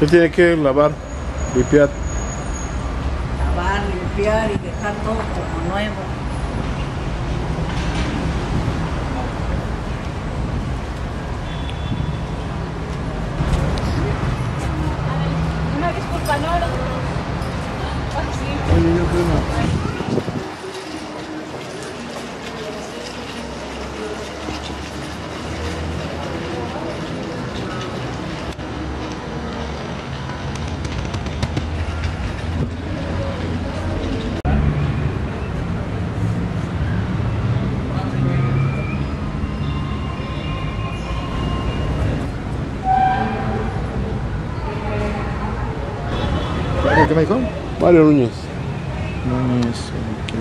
¿Qué tiene que lavar? Limpiar. Lavar, limpiar y dejar todo como nuevo. Una disculpa, no, no. Sí. Oye, yo creo no. ¿Qué me dijo? Mario Núñez. Es. ok.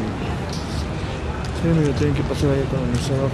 Sí, mira, tienen que pasar allá con el museo.